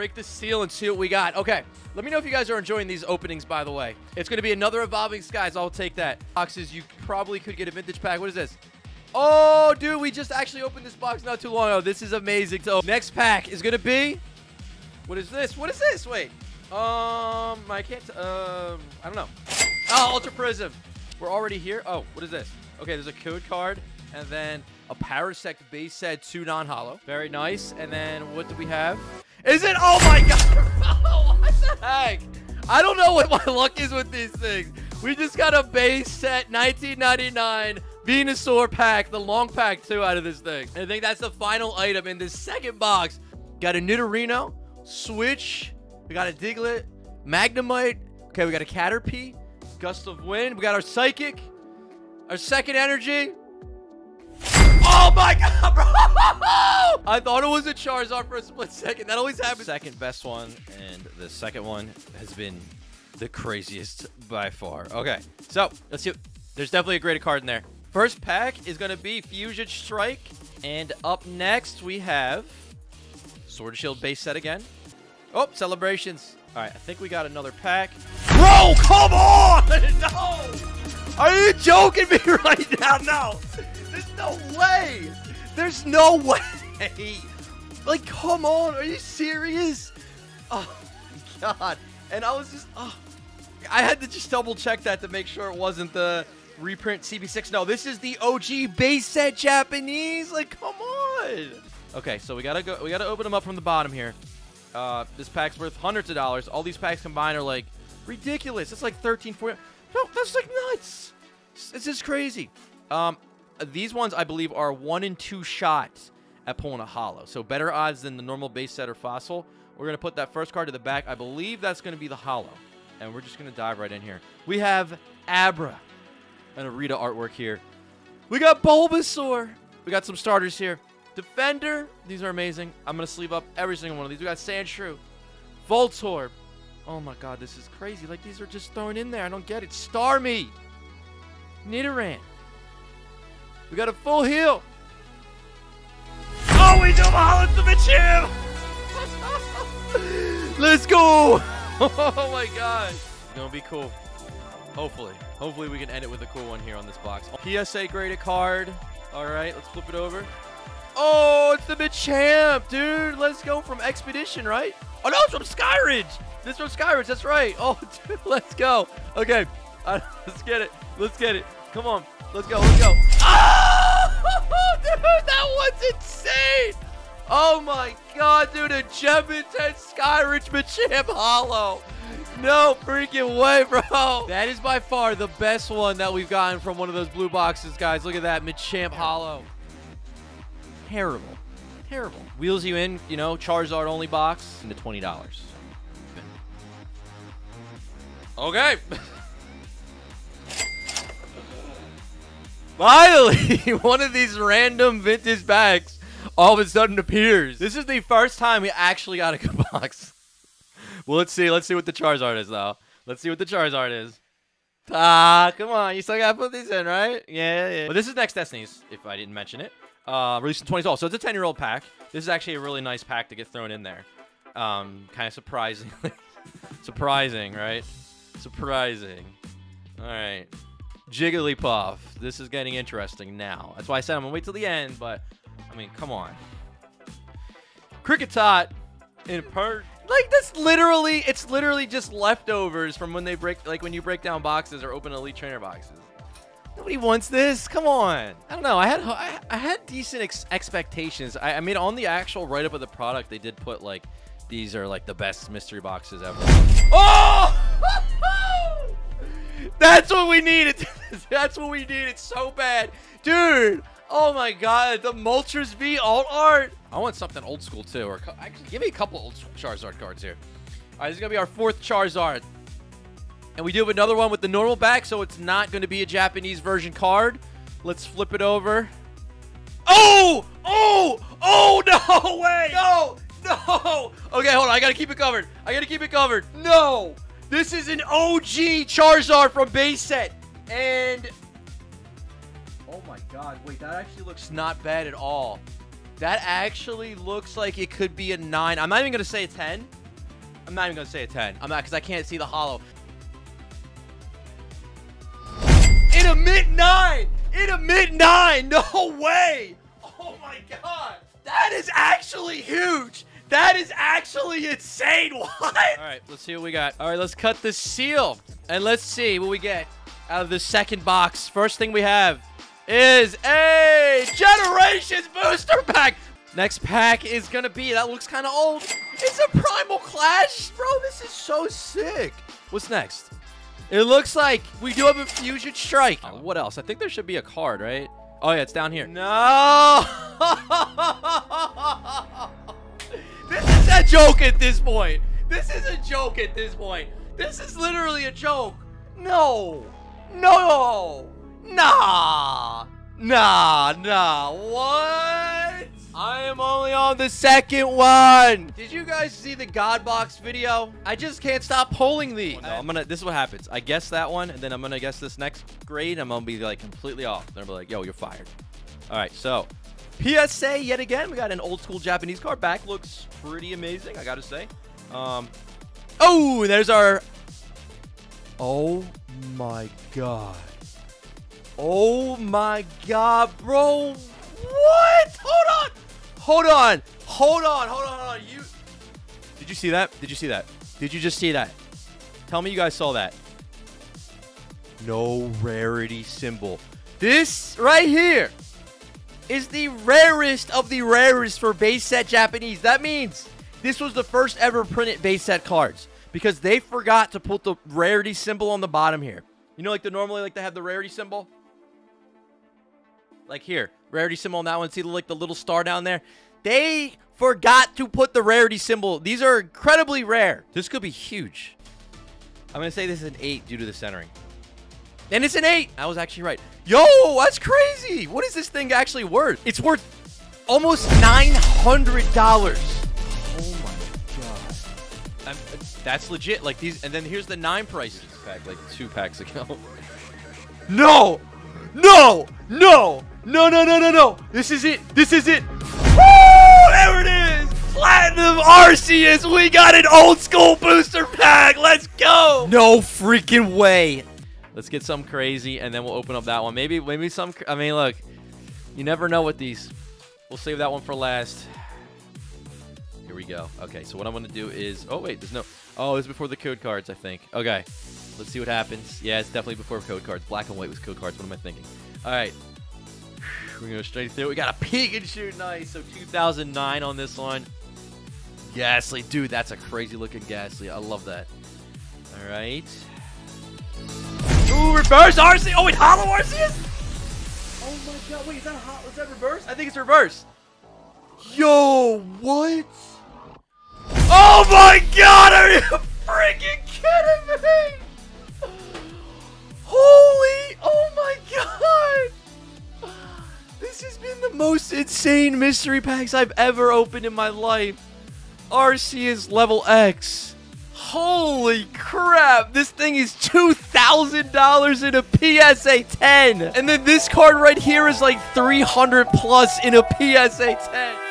break the seal and see what we got. Okay, let me know if you guys are enjoying these openings, by the way. It's going to be another Evolving Skies. I'll take that. Boxes, you probably could get a vintage pack. What is this? Oh, dude, we just actually opened this box not too long ago. This is amazing. So, next pack is going to be... What is this? What is this? Wait. Um, I can't... Um, I don't know. Oh, Ultra Prism. We're already here. Oh, what is this? Okay, there's a code card, and then a Parasect base set 2 non-hollow. Very nice. And then what do we have? Is it? Oh my god! what the heck? I don't know what my luck is with these things. We just got a base set 1999 Venusaur pack, the long pack too out of this thing. I think that's the final item in this second box. Got a Nidorino, Switch, we got a Diglett, Magnemite. Okay, we got a Caterpie, Gust of Wind. We got our Psychic, our second energy. Oh my god, bro! I thought it was a Charizard for a split second. That always happens. Second best one, and the second one has been the craziest by far. Okay, so let's see. There's definitely a graded card in there. First pack is going to be Fusion Strike. And up next, we have Sword Shield base set again. Oh, celebrations. All right, I think we got another pack. Bro, come on! No! Are you joking me right now? No! No way! There's no way! Like, come on, are you serious? Oh, God. And I was just, oh. I had to just double check that to make sure it wasn't the reprint CB6. No, this is the OG base set Japanese. Like, come on. Okay, so we gotta go. We gotta open them up from the bottom here. Uh, this pack's worth hundreds of dollars. All these packs combined are like ridiculous. It's like 13, 14. No, that's like nuts. It's just crazy. Um, these ones I believe are one in two shots at pulling a hollow. So better odds than the normal base set or fossil. We're gonna put that first card to the back. I believe that's gonna be the hollow, and we're just gonna dive right in here. We have Abra and a Rita artwork here. We got Bulbasaur. We got some starters here. Defender. These are amazing. I'm going to sleeve up every single one of these. We got Sandshrew. Voltorb. Oh my god, this is crazy. Like, these are just thrown in there. I don't get it. Starmie. Nidoran. We got a full heal. Oh, we do Holland to the chip. Let's go. Oh my gosh. It's to be cool. Hopefully. Hopefully we can end it with a cool one here on this box. PSA graded card. All right, let's flip it over. Oh, it's the Machamp, dude. Let's go from Expedition, right? Oh, no, it's from Skyridge. This is from Skyridge. That's right. Oh, dude, let's go. Okay, uh, let's get it. Let's get it. Come on. Let's go. Let's go. Oh, dude, that was insane. Oh, my God, dude. A Gem Intense Skyridge Machamp Hollow. No freaking way, bro. That is by far the best one that we've gotten from one of those blue boxes, guys. Look at that. Machamp Hollow. Terrible. Terrible. Wheels you in, you know, Charizard only box into $20. Okay. Finally, one of these random vintage packs all of a sudden appears. This is the first time we actually got a good box. Well, let's see. Let's see what the Charizard is, though. Let's see what the Charizard is. Ah, come on. You still got to put these in, right? Yeah, yeah. But this is Next Destinies, if I didn't mention it. Uh, released in 2012. So it's a 10-year-old pack. This is actually a really nice pack to get thrown in there. Um, kind of surprisingly. Surprising, right? Surprising. All right. Jigglypuff. This is getting interesting now. That's why I said I'm going to wait till the end, but, I mean, come on. Kricketot in per like that's literally it's literally just leftovers from when they break like when you break down boxes or open elite trainer boxes nobody wants this come on i don't know i had i, I had decent ex expectations I, I mean on the actual write-up of the product they did put like these are like the best mystery boxes ever oh that's what we needed that's what we needed so bad dude Oh my god, the Moltres V alt art. I want something old school too. Or actually, give me a couple old Charizard cards here. All right, this is gonna be our fourth Charizard, and we do have another one with the normal back, so it's not gonna be a Japanese version card. Let's flip it over. Oh! Oh! Oh! No way! No! No! Okay, hold on. I gotta keep it covered. I gotta keep it covered. No! This is an OG Charizard from base set, and Oh my god, wait, that actually looks not bad at all. That actually looks like it could be a 9. I'm not even going to say a 10. I'm not even going to say a 10. I'm not because I can't see the hollow. In a mid 9! In a mid 9! No way! Oh my god! That is actually huge! That is actually insane! What? Alright, let's see what we got. Alright, let's cut the seal. And let's see what we get out of the second box. First thing we have is a Generations Booster Pack. Next pack is going to be, that looks kind of old. It's a Primal Clash. Bro, this is so sick. What's next? It looks like we do have a Fusion Strike. Uh, what else? I think there should be a card, right? Oh, yeah, it's down here. No! this is a joke at this point. This is a joke at this point. This is literally a joke. No. No. Nah. Nah, nah. What? I am only on the second one. Did you guys see the God Box video? I just can't stop pulling these. Oh, no, I'm gonna, this is what happens. I guess that one, and then I'm gonna guess this next grade. I'm gonna be like completely off. They're gonna be like, yo, you're fired. All right, so PSA yet again. We got an old school Japanese card. Back looks pretty amazing, I gotta say. Um, oh, there's our. Oh my god. Oh my god, bro. What? Hold on. Hold on. Hold on. Hold on. Hold on. You Did you see that? Did you see that? Did you just see that? Tell me you guys saw that. No rarity symbol. This right here is the rarest of the rarest for base set Japanese. That means this was the first ever printed base set cards because they forgot to put the rarity symbol on the bottom here. You know, like the normally like they have the rarity symbol. Like here, rarity symbol on that one. See like the little star down there? They forgot to put the rarity symbol. These are incredibly rare. This could be huge. I'm to say this is an 8 due to the centering. And it's an 8. I was actually right. Yo, that's crazy. What is this thing actually worth? It's worth almost $900. Oh my god. I'm, that's legit. Like these, and then here's the nine prices pack, like two packs ago. no! No! No! No, no, no, no, no! This is it! This is it! Woo! There it is! Platinum Arceus! We got an old school booster pack! Let's go! No freaking way! Let's get some crazy, and then we'll open up that one. Maybe, maybe some... I mean, look. You never know with these. We'll save that one for last. Here we go. Okay, so what I'm to do is... Oh, wait, there's no... Oh, it's before the code cards, I think. Okay. Let's see what happens. Yeah, it's definitely before code cards. Black and white was code cards. What am I thinking? All right. We're to go straight through. We got a Pikachu. Nice. So 2009 on this one. Gastly. Dude, that's a crazy looking Gastly. I love that. All right. Ooh, reverse Arceus. Oh, wait, Hollow Arceus? Oh my god. Wait, is that, hot? is that reverse? I think it's reverse. Yo, what? Oh my god, are you freaking kidding me? Holy, oh my god. This has been the most insane mystery packs I've ever opened in my life. Arceus level X. Holy crap, this thing is $2,000 in a PSA 10. And then this card right here is like 300 plus in a PSA 10.